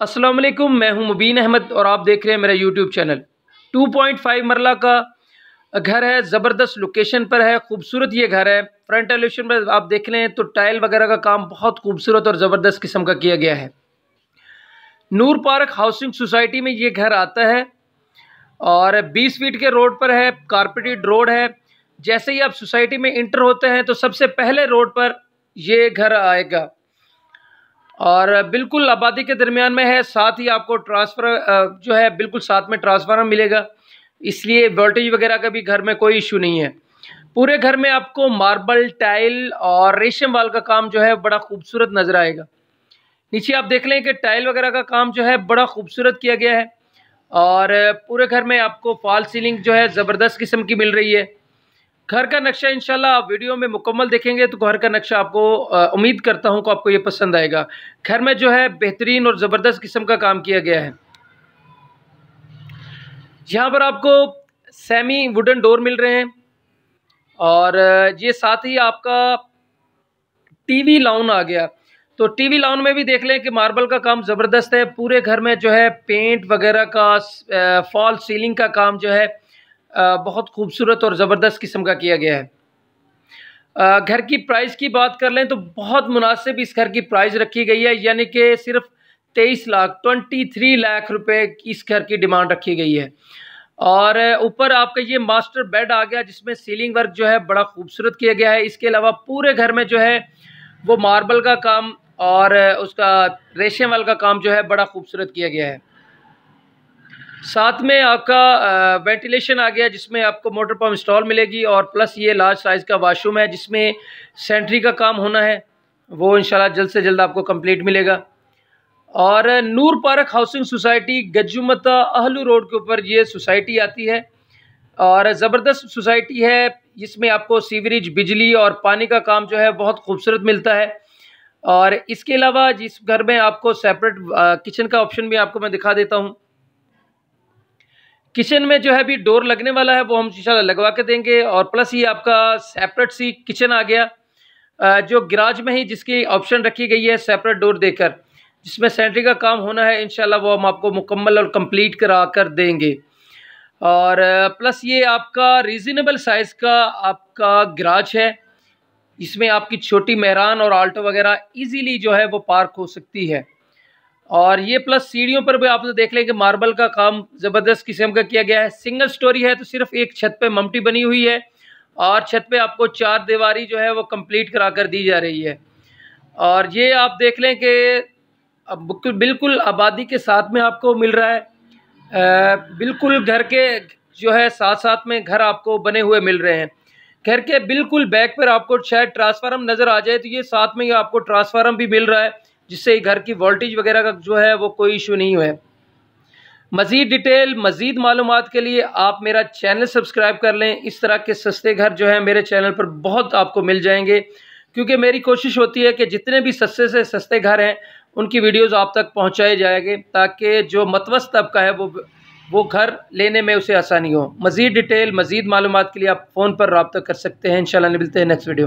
वालेकुम, मैं हूँ मुबीन अहमद और आप देख रहे हैं मेरा यूट्यूब चैनल। 2.5 मरला का घर है, ज़बरदस्त लोकेशन पर है, खूबसूरत ये घर है। फ्रंट एलिवेशन पर आप देख लें तो टाइल वगैरह का काम बहुत खूबसूरत और ज़बरदस्त किस्म का किया गया है। नूर पार्क हाउसिंग सोसाइटी में ये घर आता है और 20 फीट के रोड पर है कारपेटेड रोड है। जैसे ही आप सोसाइटी में इंटर होते हैं तो सबसे पहले रोड पर ये घर आएगा। और बिल्कुल आबादी के दरमियान में है, साथ ही आपको ट्रांसफ़र जो है, बिल्कुल साथ में ट्रांसफार्मर मिलेगा। इसलिए वोल्टेज वगैरह का भी घर में कोई इशू नहीं है। पूरे घर में आपको मार्बल, टाइल और रेशम वाल का काम जो है, बड़ा खूबसूरत नज़र आएगा। नीचे आप देख लें कि टाइल वगैरह का काम जो है, बड़ा खूबसूरत किया गया है। और पूरे घर में आपको फॉल सीलिंग जो है, ज़बरदस्त किस्म की मिल रही है। घर का नक्शा इंशाल्लाह आप वीडियो में मुकम्मल देखेंगे तो घर का नक्शा आपको उम्मीद करता हूँ कि आपको ये पसंद आएगा। घर में जो है बेहतरीन और ज़बरदस्त किस्म का काम किया गया है। यहाँ पर आपको सेमी वुडन डोर मिल रहे हैं और ये साथ ही आपका टीवी लाउन आ गया। तो टीवी लाउन में भी देख लें कि मार्बल का काम ज़बरदस्त है। पूरे घर में जो है पेंट वगैरह का फॉल सीलिंग का काम जो है बहुत खूबसूरत और ज़बरदस्त किस्म का किया गया है। घर की प्राइस की बात कर लें तो बहुत मुनासिब इस घर की प्राइस रखी गई है, यानी कि सिर्फ़ तेईस लाख ट्वेंटी थ्री लाख रुपए इस घर की डिमांड रखी गई है। और ऊपर आपका ये मास्टर बेड आ गया, जिसमें सीलिंग वर्क जो है बड़ा खूबसूरत किया गया है। इसके अलावा पूरे घर में जो है वो मार्बल का काम और उसका रेशम वाल का काम जो है बड़ा खूबसूरत किया गया है। साथ में आपका वेंटिलेशन आ गया जिसमें आपको मोटर पम्प इंस्टॉल मिलेगी और प्लस ये लार्ज साइज़ का वाशरूम है जिसमें सेंट्री का काम होना है। वो इंशाल्लाह जल्द से जल्द आपको कंप्लीट मिलेगा। और नूर पार्क हाउसिंग सोसाइटी गजुमता अहलू रोड के ऊपर ये सोसाइटी आती है और ज़बरदस्त सोसाइटी है। जिसमें आपको सीवरेज बिजली और पानी का काम जो है बहुत खूबसूरत मिलता है। और इसके अलावा जिस घर में आपको सेपरेट किचन का ऑप्शन भी आपको मैं दिखा देता हूँ। किचन में जो है अभी डोर लगने वाला है, वो हम इंशाल्लाह लगवा के देंगे और प्लस ये आपका सेपरेट सी किचन आ गया जो गिराज में ही जिसकी ऑप्शन रखी गई है सेपरेट डोर देकर, जिसमें सेंट्री का काम होना है, इंशाल्लाह वो हम आपको मुकम्मल और कंप्लीट करा कर देंगे। और प्लस ये आपका रीज़नेबल साइज़ का आपका गिराज है, इसमें आपकी छोटी मेहरान और आल्टो वगैरह इजीली जो है वो पार्क हो सकती है। और ये प्लस सीढ़ियों पर भी आप तो देख लें कि मार्बल का काम ज़बरदस्त किस्म का किया गया है। सिंगल स्टोरी है तो सिर्फ़ एक छत पे ममटी बनी हुई है और छत पे आपको चार दीवारी जो है वो कंप्लीट करा कर दी जा रही है। और ये आप देख लें कि बिल्कुल आबादी के साथ में आपको मिल रहा है। बिल्कुल घर के जो है साथ साथ में घर आपको बने हुए मिल रहे हैं। घर के बिल्कुल बैक पर आपको शायद ट्रांसफार्म नज़र आ जाए तो ये साथ में ही आपको ट्रांसफार्म भी मिल रहा है। जिससे घर की वोल्टेज वगैरह का जो है वो कोई इशू नहीं है। मज़ीद डिटेल मज़ीद मालूम के लिए आप मेरा चैनल सब्सक्राइब कर लें। इस तरह के सस्ते घर जो है मेरे चैनल पर बहुत आपको मिल जाएँगे। क्योंकि मेरी कोशिश होती है कि जितने भी सस्ते से सस्ते घर हैं, उनकी वीडियोस आप तक पहुँचाए जाएँगे, ताकि जो मतवस तबका है वो वो घर लेने में उसे आसानी हो। मज़ीद डिटेल मज़ीद मालूम के लिए आप फ़ोन पर रबता कर सकते हैं। इन मिलते हैं नेक्स्ट वीडियो में।